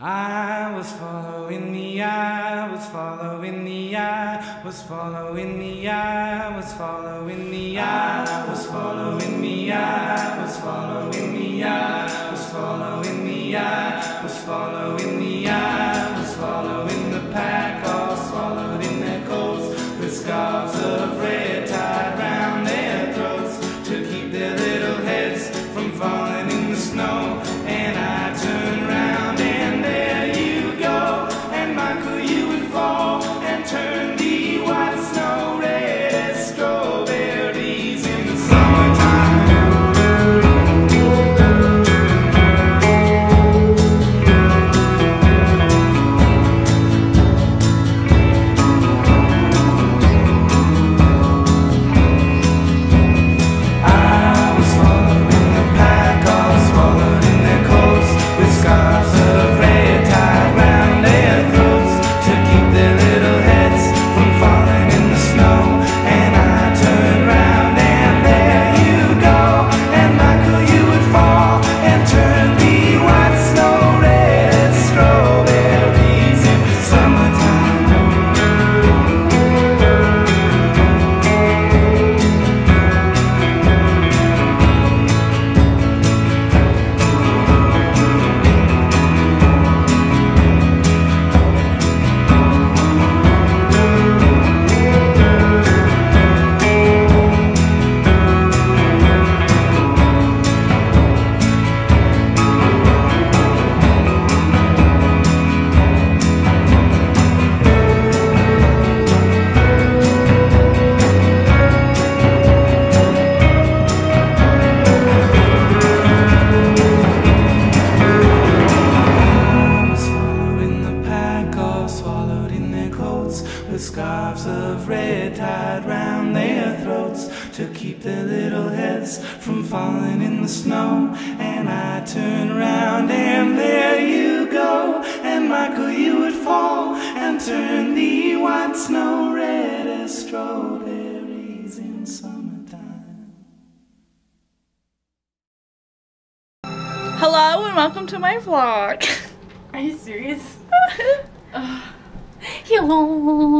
I was following the eye, was following the eye, was following the eye, was following the eye, was following the eye, was following the eye, was following the eye, was following the eye, was following the pack, all swallowed in their coats, with scarves coats, with scarves of red tied round their throats to keep their little heads from falling in the snow. And I turned round, and there you go. And Michael, you would fall and turn the white snow red as strawberries in summertime. Hello and welcome to my vlog. Are you serious? Hello.